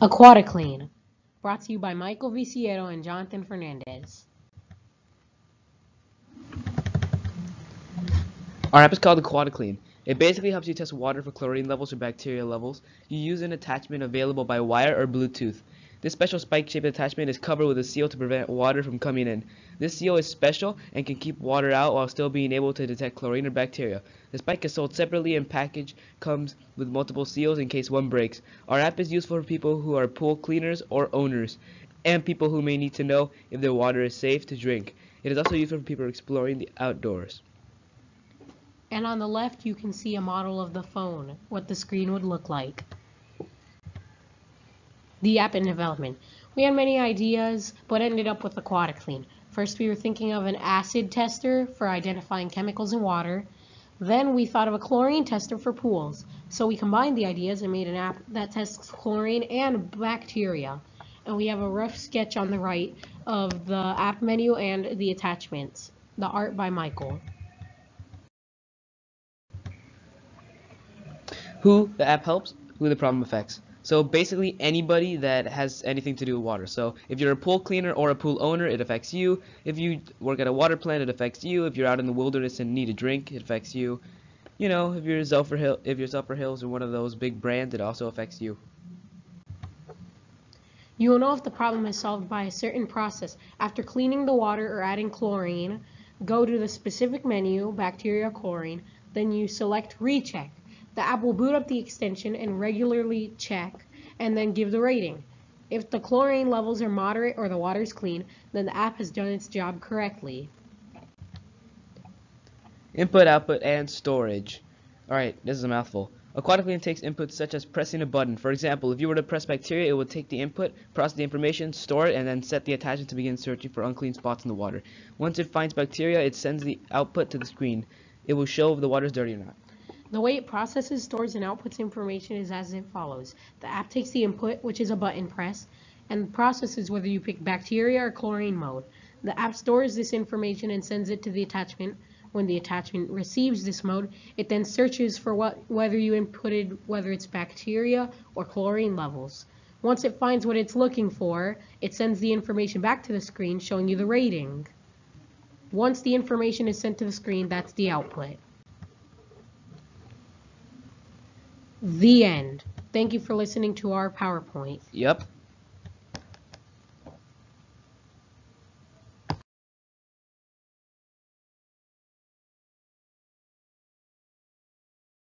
Aquaticlean, brought to you by Michael Viciedo and Jonathan Fernandez. Our app is called Aquaticlean. It basically helps you test water for chlorine levels or bacteria levels. You use an attachment available by wire or Bluetooth. This special spike-shaped attachment is covered with a seal to prevent water from coming in. This seal is special and can keep water out while still being able to detect chlorine or bacteria. The spike is sold separately and package comes with multiple seals in case one breaks. Our app is useful for people who are pool cleaners or owners and people who may need to know if their water is safe to drink. It is also useful for people exploring the outdoors. And on the left, you can see a model of the phone, what the screen would look like the app in development. We had many ideas, but ended up with Aquaticlean. First, we were thinking of an acid tester for identifying chemicals in water. Then we thought of a chlorine tester for pools. So we combined the ideas and made an app that tests chlorine and bacteria. And we have a rough sketch on the right of the app menu and the attachments. The art by Michael. Who the app helps, who the problem affects. So basically anybody that has anything to do with water. So if you're a pool cleaner or a pool owner, it affects you. If you work at a water plant, it affects you. If you're out in the wilderness and need a drink, it affects you. You know, if you're Zephyr Hill, if you're Zephyrhills or one of those big brands, it also affects you. You will know if the problem is solved by a certain process. After cleaning the water or adding chlorine, go to the specific menu, bacteria chlorine, then you select recheck. The app will boot up the extension and regularly check and then give the rating. If the chlorine levels are moderate or the water is clean, then the app has done its job correctly. Input, output, and storage. Alright, this is a mouthful. Aquaticlean takes inputs such as pressing a button. For example, if you were to press bacteria, it would take the input, process the information, store it, and then set the attachment to begin searching for unclean spots in the water. Once it finds bacteria, it sends the output to the screen. It will show if the water is dirty or not. The way it processes, stores, and outputs information is as it follows. The app takes the input, which is a button press, and processes whether you pick bacteria or chlorine mode. The app stores this information and sends it to the attachment. When the attachment receives this mode, it then searches for what, whether you inputted whether it's bacteria or chlorine levels. Once it finds what it's looking for, it sends the information back to the screen showing you the rating. Once the information is sent to the screen, that's the output. The end. Thank you for listening to our PowerPoint. Yep.